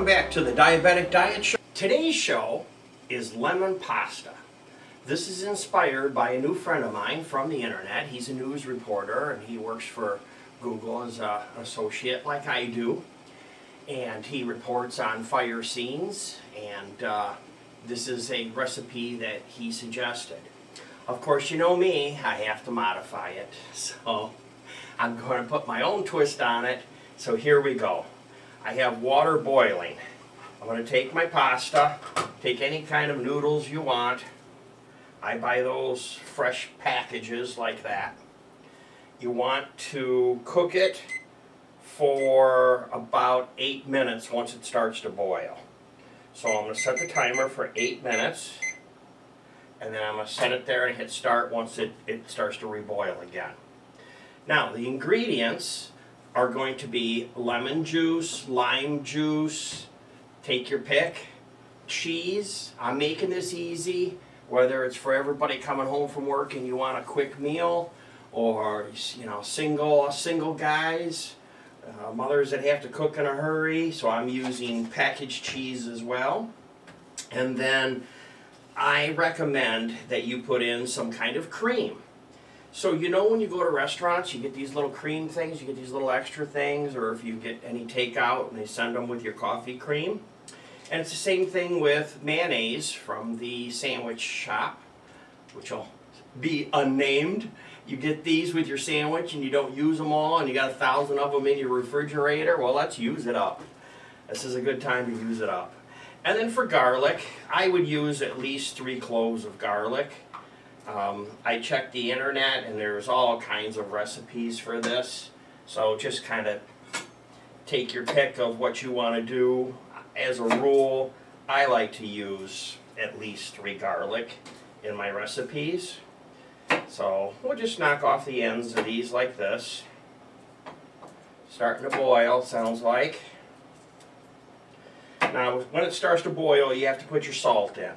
Welcome back to the Diabetic Diet Show. Today's show is lemon pasta. This is inspired by a new friend of mine from the internet. He's a news reporter and he works for Google as an associate like I do. And he reports on fire scenes and uh, this is a recipe that he suggested. Of course, you know me, I have to modify it. So I'm going to put my own twist on it. So here we go. I have water boiling. I'm going to take my pasta, take any kind of noodles you want. I buy those fresh packages like that. You want to cook it for about eight minutes once it starts to boil. So I'm going to set the timer for eight minutes and then I'm going to set it there and hit start once it, it starts to reboil again. Now the ingredients are going to be lemon juice, lime juice, take your pick, cheese. I'm making this easy, whether it's for everybody coming home from work and you want a quick meal, or you know, single single guys, uh, mothers that have to cook in a hurry. So I'm using packaged cheese as well, and then I recommend that you put in some kind of cream. So you know when you go to restaurants, you get these little cream things, you get these little extra things, or if you get any takeout and they send them with your coffee cream. And it's the same thing with mayonnaise from the sandwich shop, which will be unnamed. You get these with your sandwich and you don't use them all and you got a thousand of them in your refrigerator. Well, let's use it up. This is a good time to use it up. And then for garlic, I would use at least three cloves of garlic. Um, I checked the internet and there's all kinds of recipes for this. So just kind of take your pick of what you want to do. As a rule, I like to use at least three garlic in my recipes. So we'll just knock off the ends of these like this. Starting to boil, sounds like. Now, when it starts to boil, you have to put your salt in.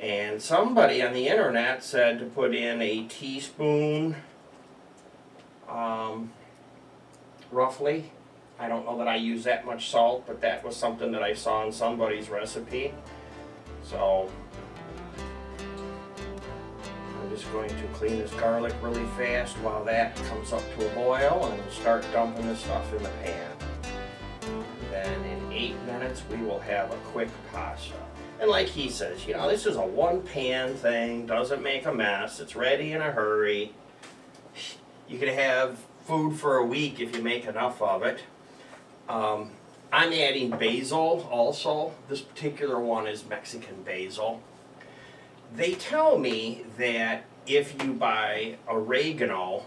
And somebody on the internet said to put in a teaspoon, um, roughly. I don't know that I use that much salt, but that was something that I saw in somebody's recipe. So, I'm just going to clean this garlic really fast while that comes up to a boil and start dumping the stuff in the pan. Then in eight minutes, we will have a quick pasta. And like he says, you know, this is a one-pan thing, doesn't make a mess, it's ready in a hurry. You can have food for a week if you make enough of it. Um, I'm adding basil also. This particular one is Mexican basil. They tell me that if you buy oregano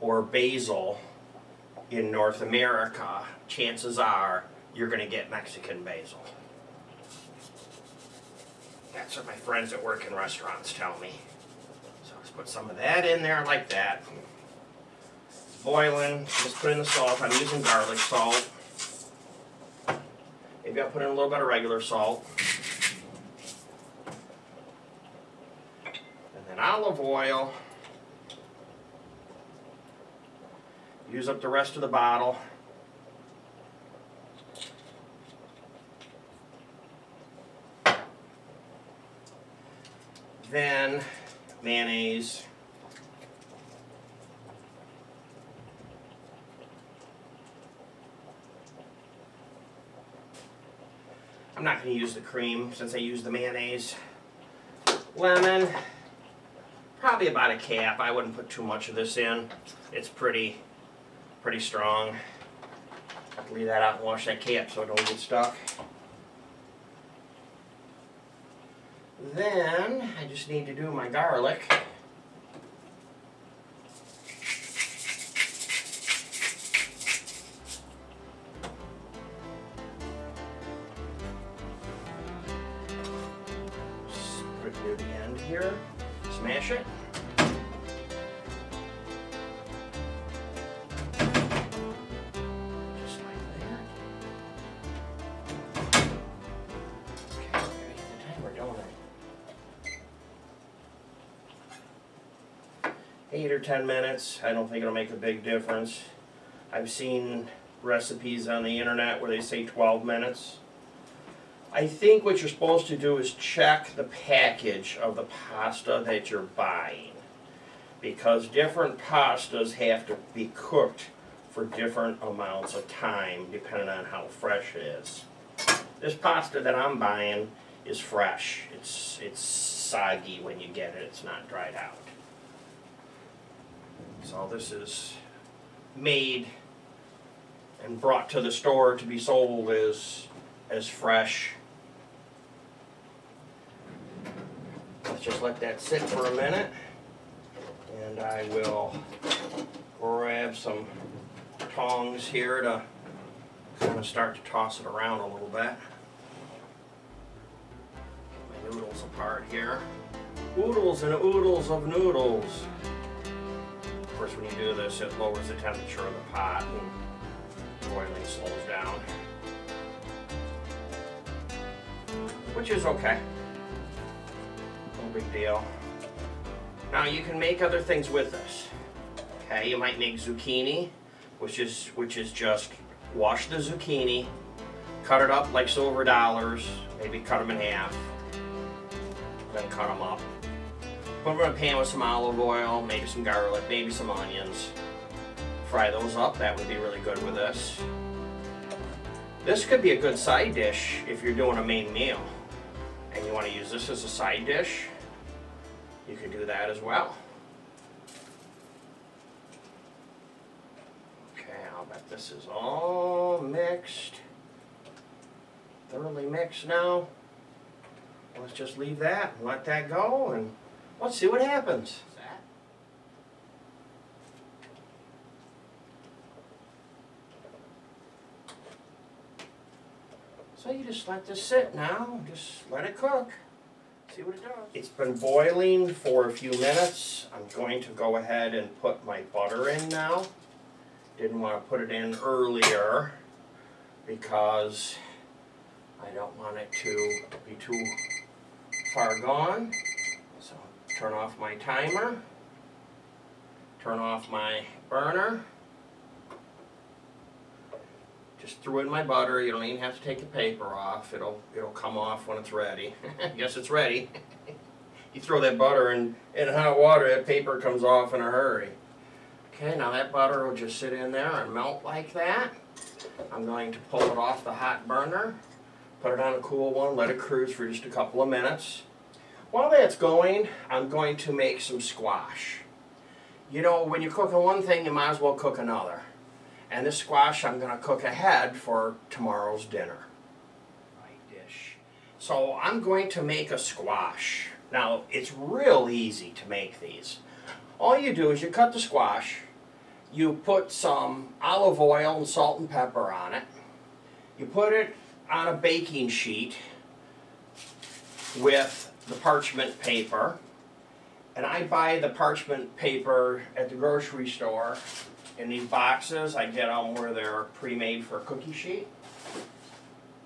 or basil in North America, chances are you're going to get Mexican basil. That's what my friends that work in restaurants tell me. So let's put some of that in there like that. It's boiling. Just put in the salt. I'm using garlic salt. Maybe I'll put in a little bit of regular salt. And then olive oil. Use up the rest of the bottle. Then mayonnaise. I'm not going to use the cream since I use the mayonnaise. Lemon, probably about a cap. I wouldn't put too much of this in. It's pretty, pretty strong. Have to leave that out and wash that cap so it don't get stuck. Then I just need to do my garlic. It near the end here. Smash it. Or ten minutes. I don't think it'll make a big difference. I've seen recipes on the internet where they say 12 minutes. I think what you're supposed to do is check the package of the pasta that you're buying because different pastas have to be cooked for different amounts of time depending on how fresh it is. This pasta that I'm buying is fresh. It's, it's soggy when you get it, it's not dried out. So this is made and brought to the store to be sold as, as fresh. Let's just let that sit for a minute. And I will grab some tongs here to kind of start to toss it around a little bit. My noodles apart here. Oodles and oodles of noodles. Course, when you do this, it lowers the temperature of the pot and boiling slows down. Which is okay. No big deal. Now you can make other things with this. Okay, you might make zucchini, which is which is just wash the zucchini, cut it up like silver dollars, maybe cut them in half, then cut them up. In a pan with some olive oil, maybe some garlic, maybe some onions. Fry those up, that would be really good with this. This could be a good side dish if you're doing a main meal and you want to use this as a side dish. You could do that as well. Okay, I'll bet this is all mixed. Thoroughly mixed now. Let's just leave that and let that go and let's see what happens. So you just let this sit now, just let it cook. See what it does. It's been boiling for a few minutes. I'm going to go ahead and put my butter in now. Didn't want to put it in earlier because I don't want it to be too far gone. Turn off my timer, turn off my burner. Just threw in my butter. You don't even have to take the paper off. It'll it'll come off when it's ready. Guess it's ready. you throw that butter in, in hot water, that paper comes off in a hurry. Okay, now that butter will just sit in there and melt like that. I'm going to pull it off the hot burner, put it on a cool one, let it cruise for just a couple of minutes. While that's going, I'm going to make some squash. You know, when you're cooking one thing, you might as well cook another. And this squash I'm going to cook ahead for tomorrow's dinner. Right dish. So I'm going to make a squash. Now, it's real easy to make these. All you do is you cut the squash, you put some olive oil and salt and pepper on it, you put it on a baking sheet with the parchment paper, and I buy the parchment paper at the grocery store in these boxes. I get them where they're pre-made for a cookie sheet.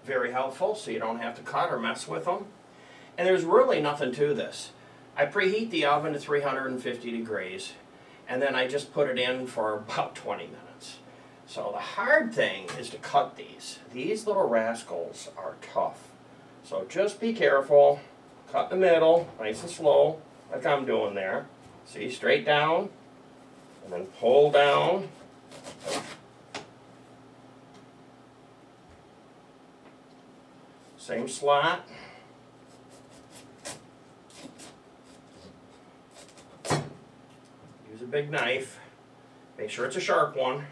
Very helpful, so you don't have to cut or mess with them. And there's really nothing to this. I preheat the oven to 350 degrees, and then I just put it in for about 20 minutes. So the hard thing is to cut these. These little rascals are tough. So just be careful. Cut the middle, nice and slow, like I'm doing there. See, straight down, and then pull down. Same slot. Use a big knife. Make sure it's a sharp one.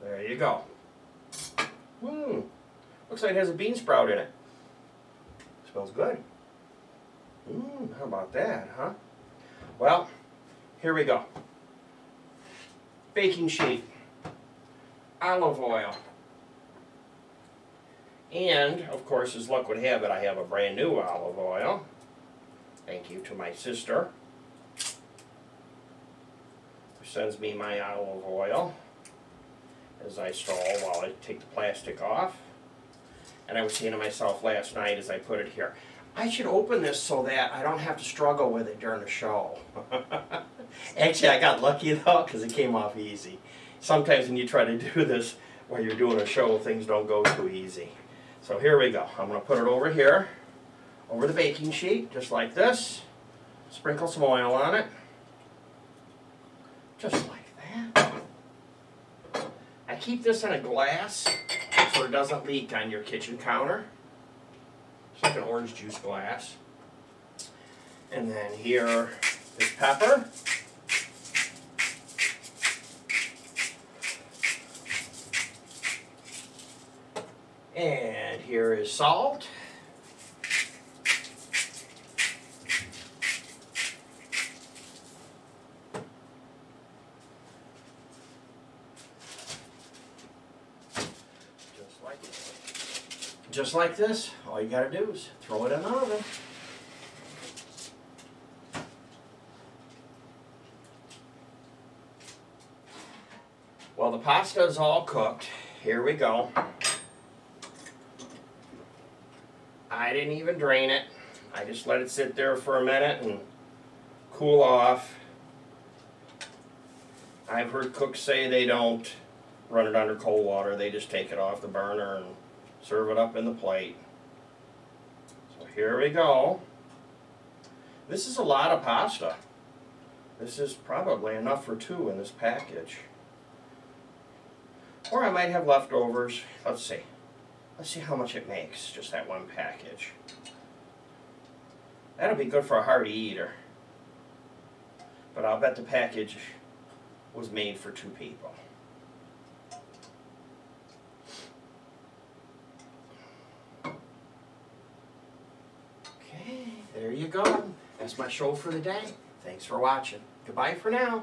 There you go. Hmm. Looks like it has a bean sprout in it. Smells good. Mmm, how about that, huh? Well, here we go. Baking sheet, olive oil, and, of course, as luck would have it, I have a brand new olive oil. Thank you to my sister, who sends me my olive oil as I stall while I take the plastic off. And I was saying to myself last night as I put it here, I should open this so that I don't have to struggle with it during the show. Actually, I got lucky though because it came off easy. Sometimes when you try to do this while you're doing a show, things don't go too easy. So here we go. I'm going to put it over here, over the baking sheet, just like this. Sprinkle some oil on it. Just like that. I keep this in a glass it doesn't leak on your kitchen counter. It's like an orange juice glass. And then here is pepper. And here is salt. Just like Just like this, all you gotta do is throw it in the oven. Well, the pasta is all cooked. Here we go. I didn't even drain it. I just let it sit there for a minute and cool off. I've heard cooks say they don't run it under cold water. They just take it off the burner and serve it up in the plate. So here we go. This is a lot of pasta. This is probably enough for two in this package. Or I might have leftovers. Let's see. Let's see how much it makes, just that one package. That'll be good for a hearty eater. But I'll bet the package was made for two people. Okay, there you go. That's my show for the day. Thanks for watching. Goodbye for now.